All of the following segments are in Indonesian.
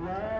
Wow.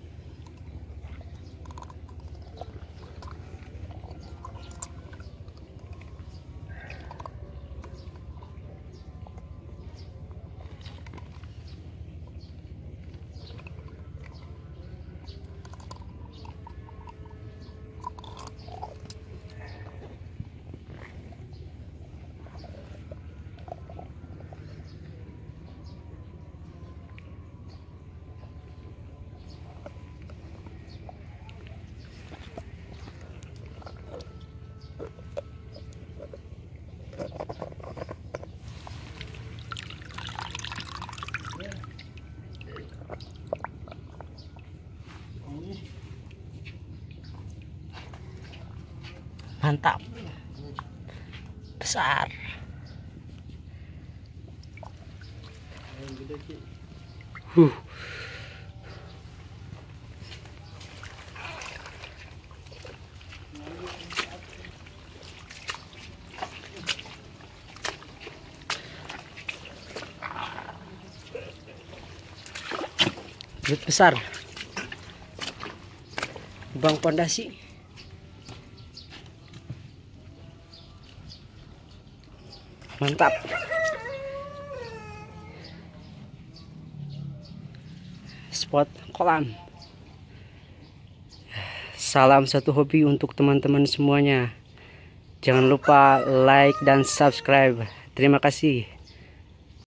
mantap. Besar. Huh. Besar. Bang pondasi mantap. Spot kolam. Salam satu hobi untuk teman-teman semuanya. Jangan lupa like dan subscribe. Terima kasih